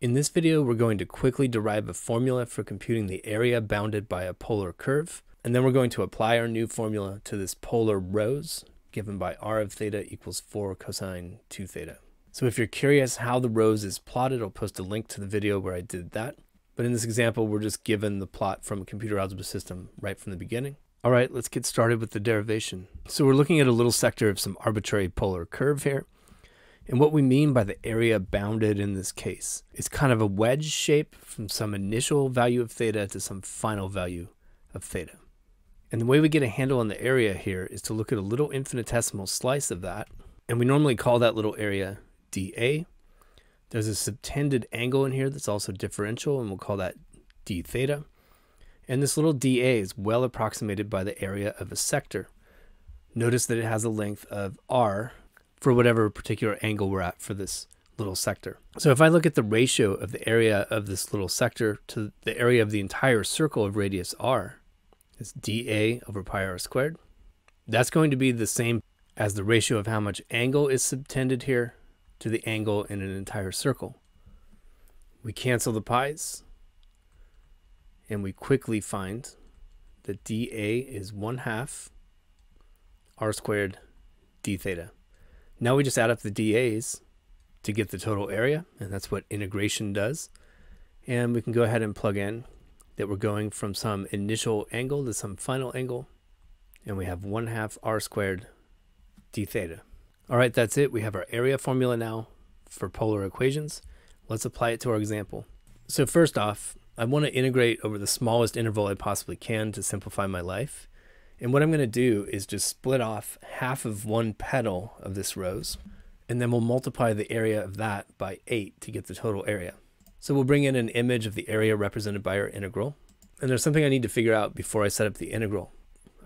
In this video, we're going to quickly derive a formula for computing the area bounded by a polar curve, and then we're going to apply our new formula to this polar rose given by r of theta equals 4 cosine 2 theta. So if you're curious how the rose is plotted, I'll post a link to the video where I did that. But in this example, we're just given the plot from a computer algebra system right from the beginning. All right, let's get started with the derivation. So we're looking at a little sector of some arbitrary polar curve here. And what we mean by the area bounded in this case is kind of a wedge shape from some initial value of theta to some final value of theta. And the way we get a handle on the area here is to look at a little infinitesimal slice of that. And we normally call that little area dA. There's a subtended angle in here that's also differential, and we'll call that d theta. And this little dA is well approximated by the area of a sector. Notice that it has a length of r for whatever particular angle we're at for this little sector. So if I look at the ratio of the area of this little sector to the area of the entire circle of radius r, it's dA over pi r squared. That's going to be the same as the ratio of how much angle is subtended here to the angle in an entire circle. We cancel the pi's, and we quickly find that dA is 1 half r squared d theta. Now we just add up the dAs to get the total area, and that's what integration does. And we can go ahead and plug in that we're going from some initial angle to some final angle, and we have 1 half r squared d theta. All right, that's it. We have our area formula now for polar equations. Let's apply it to our example. So first off, I want to integrate over the smallest interval I possibly can to simplify my life. And what I'm going to do is just split off half of one petal of this rose, and then we'll multiply the area of that by 8 to get the total area. So we'll bring in an image of the area represented by our integral. And there's something I need to figure out before I set up the integral.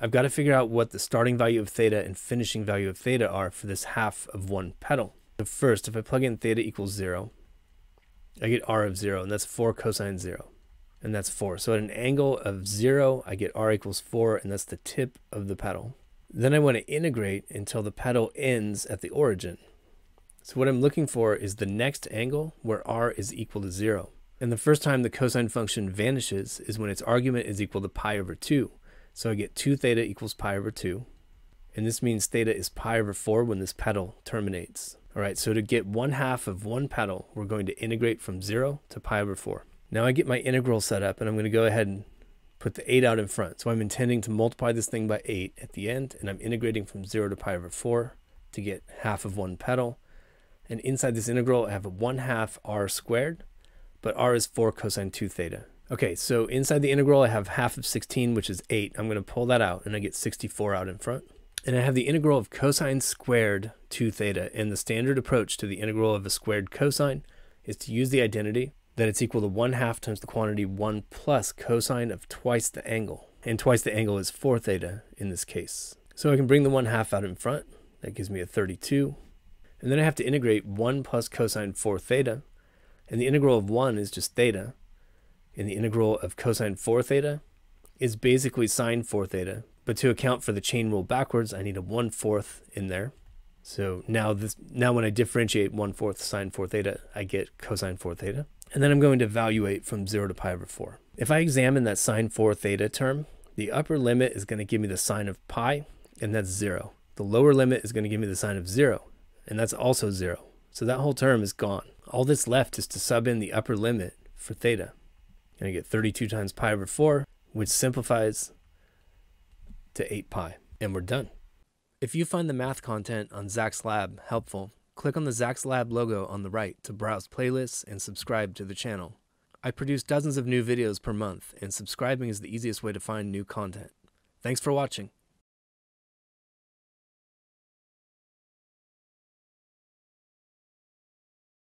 I've got to figure out what the starting value of theta and finishing value of theta are for this half of one petal. So first, if I plug in theta equals 0, I get r of 0, and that's 4 cosine 0 and that's 4. So at an angle of 0, I get r equals 4, and that's the tip of the petal. Then I want to integrate until the petal ends at the origin. So what I'm looking for is the next angle where r is equal to 0. And the first time the cosine function vanishes is when its argument is equal to pi over 2. So I get 2 theta equals pi over 2. And this means theta is pi over 4 when this petal terminates. All right, so to get 1 half of one petal, we're going to integrate from 0 to pi over 4. Now I get my integral set up and I'm going to go ahead and put the 8 out in front. So I'm intending to multiply this thing by 8 at the end and I'm integrating from 0 to pi over 4 to get half of one petal. And inside this integral I have a 1 half r squared, but r is 4 cosine 2 theta. Okay, so inside the integral I have half of 16, which is 8. I'm going to pull that out and I get 64 out in front. And I have the integral of cosine squared 2 theta. And the standard approach to the integral of a squared cosine is to use the identity that it's equal to 1 half times the quantity 1 plus cosine of twice the angle. And twice the angle is 4 theta in this case. So I can bring the 1 half out in front. That gives me a 32. And then I have to integrate 1 plus cosine 4 theta. And the integral of 1 is just theta. And the integral of cosine 4 theta is basically sine 4 theta. But to account for the chain rule backwards, I need a 1 fourth in there. So now this now when I differentiate 1 fourth sine 4 theta, I get cosine 4 theta. And then I'm going to evaluate from 0 to pi over 4. If I examine that sine 4 theta term, the upper limit is going to give me the sine of pi, and that's 0. The lower limit is going to give me the sine of 0, and that's also 0. So that whole term is gone. All that's left is to sub in the upper limit for theta. And I get 32 times pi over 4, which simplifies to 8 pi. And we're done. If you find the math content on Zak's Lab helpful, Click on the Zak's Lab logo on the right to browse playlists and subscribe to the channel. I produce dozens of new videos per month, and subscribing is the easiest way to find new content. Thanks for watching.